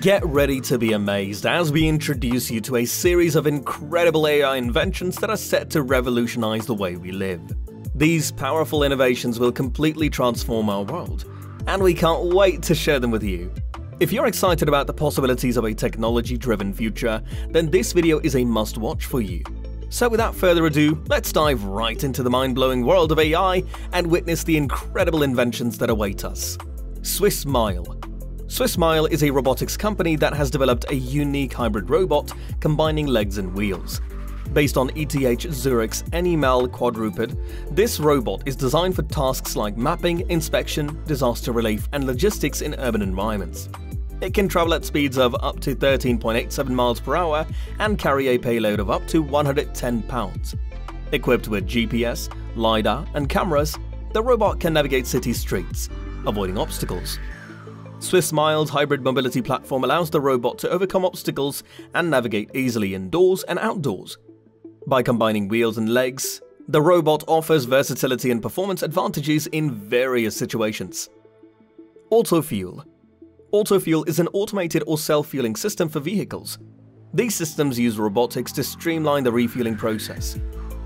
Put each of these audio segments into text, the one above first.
Get ready to be amazed as we introduce you to a series of incredible AI inventions that are set to revolutionize the way we live. These powerful innovations will completely transform our world, and we can't wait to share them with you. If you're excited about the possibilities of a technology-driven future, then this video is a must-watch for you. So without further ado, let's dive right into the mind-blowing world of AI and witness the incredible inventions that await us. SwissMile SwissMile is a robotics company that has developed a unique hybrid robot combining legs and wheels. Based on ETH Zurich's ANYmal quadruped, this robot is designed for tasks like mapping, inspection, disaster relief, and logistics in urban environments. It can travel at speeds of up to 13.87 miles per hour and carry a payload of up to 110 pounds. Equipped with GPS, LiDAR, and cameras, the robot can navigate city streets, avoiding obstacles, SwissMile's hybrid mobility platform allows the robot to overcome obstacles and navigate easily indoors and outdoors. By combining wheels and legs, the robot offers versatility and performance advantages in various situations. Autofuel Autofuel is an automated or self-fueling system for vehicles. These systems use robotics to streamline the refueling process.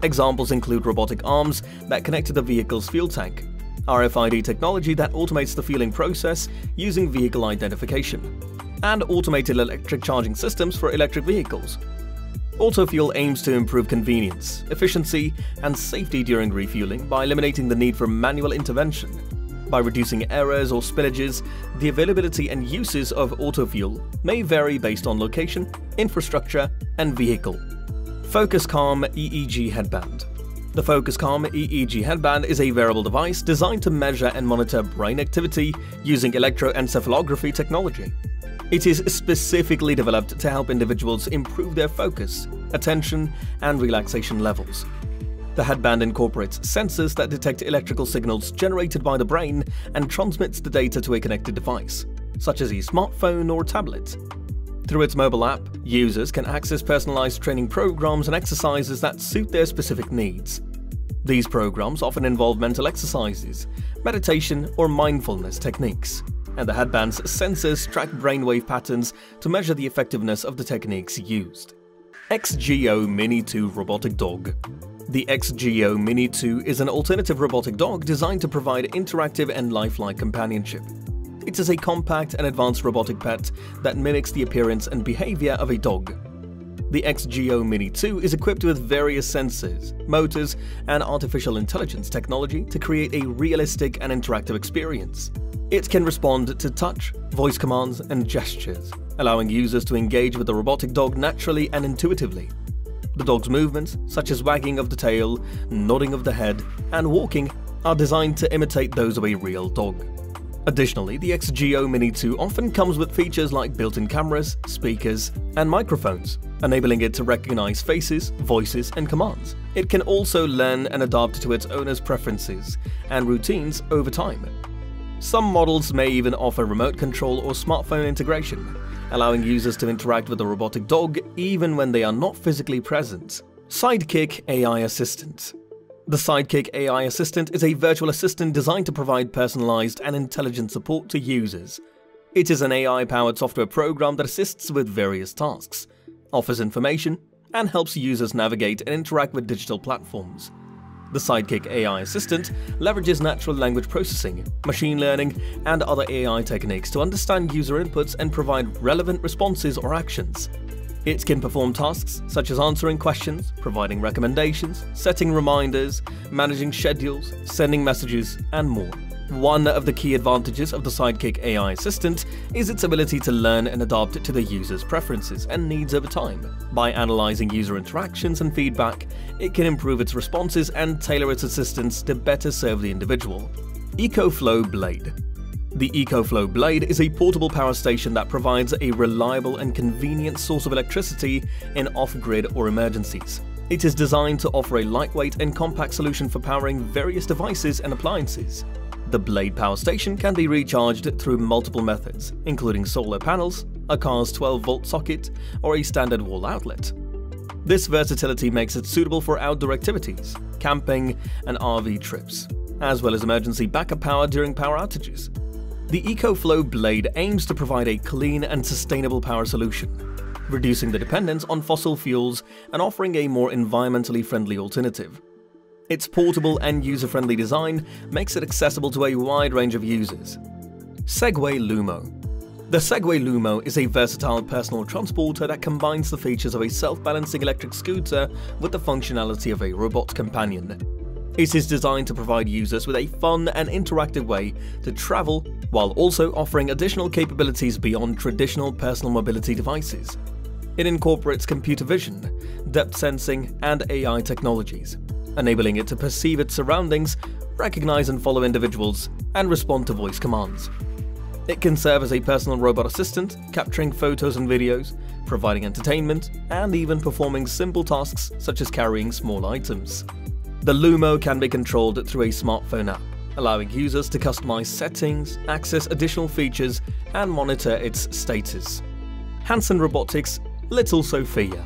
Examples include robotic arms that connect to the vehicle's fuel tank, RFID technology that automates the fueling process using vehicle identification, and automated electric charging systems for electric vehicles. Autofuel aims to improve convenience, efficiency, and safety during refueling by eliminating the need for manual intervention. By reducing errors or spillages, the availability and uses of autofuel may vary based on location, infrastructure, and vehicle. Focus Calm EEG Headband the Focus Calm EEG headband is a wearable device designed to measure and monitor brain activity using electroencephalography technology. It is specifically developed to help individuals improve their focus, attention, and relaxation levels. The headband incorporates sensors that detect electrical signals generated by the brain and transmits the data to a connected device, such as a smartphone or tablet. Through its mobile app, users can access personalized training programs and exercises that suit their specific needs. These programs often involve mental exercises, meditation, or mindfulness techniques, and the headband's sensors track brainwave patterns to measure the effectiveness of the techniques used. XGO Mini 2 Robotic Dog The XGO Mini 2 is an alternative robotic dog designed to provide interactive and lifelike companionship. It is a compact and advanced robotic pet that mimics the appearance and behavior of a dog. The XGO Mini 2 is equipped with various sensors, motors, and artificial intelligence technology to create a realistic and interactive experience. It can respond to touch, voice commands, and gestures, allowing users to engage with the robotic dog naturally and intuitively. The dog's movements, such as wagging of the tail, nodding of the head, and walking, are designed to imitate those of a real dog. Additionally, the XGO Mini 2 often comes with features like built-in cameras, speakers, and microphones, enabling it to recognize faces, voices, and commands. It can also learn and adapt to its owner's preferences and routines over time. Some models may even offer remote control or smartphone integration, allowing users to interact with the robotic dog even when they are not physically present. Sidekick AI Assistant the Sidekick AI Assistant is a virtual assistant designed to provide personalized and intelligent support to users. It is an AI-powered software program that assists with various tasks, offers information, and helps users navigate and interact with digital platforms. The Sidekick AI Assistant leverages natural language processing, machine learning, and other AI techniques to understand user inputs and provide relevant responses or actions. It can perform tasks such as answering questions, providing recommendations, setting reminders, managing schedules, sending messages, and more. One of the key advantages of the Sidekick AI assistant is its ability to learn and adapt to the user's preferences and needs over time. By analyzing user interactions and feedback, it can improve its responses and tailor its assistance to better serve the individual. EcoFlow Blade the EcoFlow Blade is a portable power station that provides a reliable and convenient source of electricity in off-grid or emergencies. It is designed to offer a lightweight and compact solution for powering various devices and appliances. The Blade power station can be recharged through multiple methods, including solar panels, a car's 12-volt socket, or a standard wall outlet. This versatility makes it suitable for outdoor activities, camping, and RV trips, as well as emergency backup power during power outages. The EcoFlow blade aims to provide a clean and sustainable power solution, reducing the dependence on fossil fuels and offering a more environmentally friendly alternative. Its portable and user-friendly design makes it accessible to a wide range of users. Segway Loomo The Segway Loomo is a versatile personal transporter that combines the features of a self-balancing electric scooter with the functionality of a robot companion. It is designed to provide users with a fun and interactive way to travel while also offering additional capabilities beyond traditional personal mobility devices. It incorporates computer vision, depth sensing, and AI technologies, enabling it to perceive its surroundings, recognize and follow individuals, and respond to voice commands. It can serve as a personal robot assistant, capturing photos and videos, providing entertainment, and even performing simple tasks such as carrying small items. The Loomo can be controlled through a smartphone app, allowing users to customize settings, access additional features, and monitor its status. Hanson Robotics Little Sophia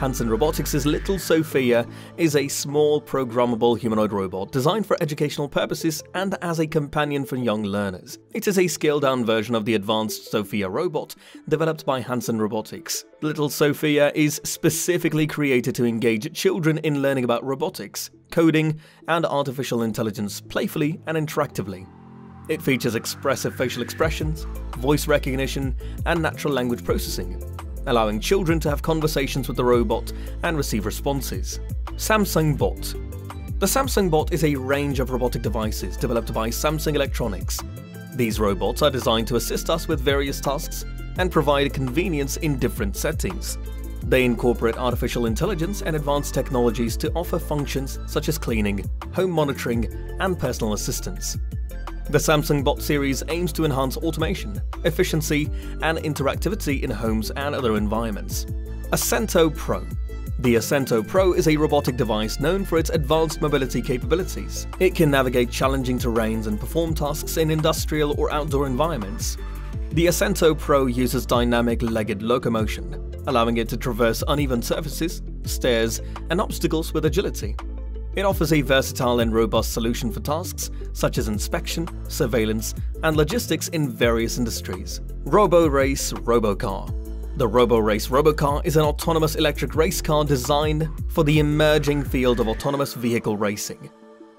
Hanson Robotics' Little Sophia is a small programmable humanoid robot designed for educational purposes and as a companion for young learners. It is a scaled-down version of the advanced Sophia robot developed by Hanson Robotics. Little Sophia is specifically created to engage children in learning about robotics, coding, and artificial intelligence playfully and interactively. It features expressive facial expressions, voice recognition, and natural language processing, allowing children to have conversations with the robot and receive responses. Samsung Bot The Samsung Bot is a range of robotic devices developed by Samsung Electronics. These robots are designed to assist us with various tasks and provide convenience in different settings. They incorporate artificial intelligence and advanced technologies to offer functions such as cleaning, home monitoring, and personal assistance. The Samsung Bot series aims to enhance automation, efficiency, and interactivity in homes and other environments. Ascento Pro the Ascento Pro is a robotic device known for its advanced mobility capabilities. It can navigate challenging terrains and perform tasks in industrial or outdoor environments. The Ascento Pro uses dynamic legged locomotion, allowing it to traverse uneven surfaces, stairs, and obstacles with agility. It offers a versatile and robust solution for tasks such as inspection, surveillance, and logistics in various industries. RoboRace Robocar The RoboRace Robocar is an autonomous electric race car designed for the emerging field of autonomous vehicle racing.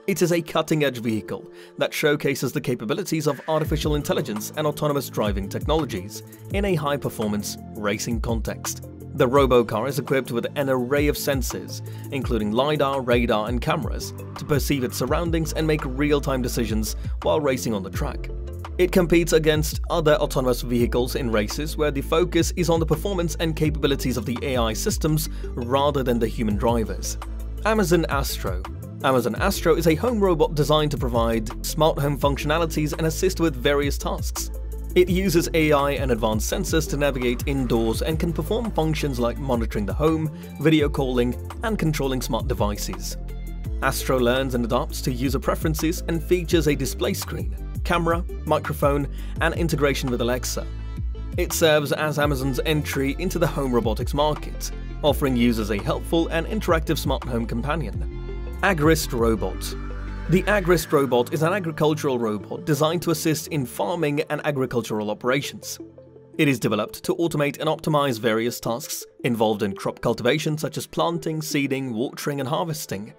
It is a cutting-edge vehicle that showcases the capabilities of artificial intelligence and autonomous driving technologies in a high-performance racing context. The Robocar is equipped with an array of sensors, including LiDAR, radar, and cameras, to perceive its surroundings and make real-time decisions while racing on the track. It competes against other autonomous vehicles in races where the focus is on the performance and capabilities of the AI systems rather than the human drivers. Amazon Astro Amazon Astro is a home robot designed to provide smart home functionalities and assist with various tasks. It uses AI and advanced sensors to navigate indoors and can perform functions like monitoring the home, video calling, and controlling smart devices. Astro learns and adapts to user preferences and features a display screen, camera, microphone, and integration with Alexa. It serves as Amazon's entry into the home robotics market, offering users a helpful and interactive smart home companion. Agrist Robot the Agrist robot is an agricultural robot designed to assist in farming and agricultural operations. It is developed to automate and optimize various tasks involved in crop cultivation such as planting, seeding, watering, and harvesting.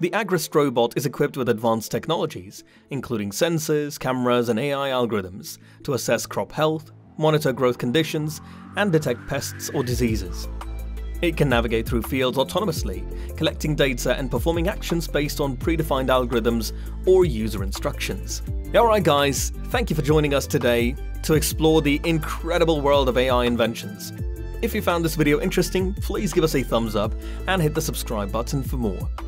The Agrist robot is equipped with advanced technologies, including sensors, cameras, and AI algorithms to assess crop health, monitor growth conditions, and detect pests or diseases. It can navigate through fields autonomously, collecting data and performing actions based on predefined algorithms or user instructions. Alright guys, thank you for joining us today to explore the incredible world of AI inventions. If you found this video interesting, please give us a thumbs up and hit the subscribe button for more.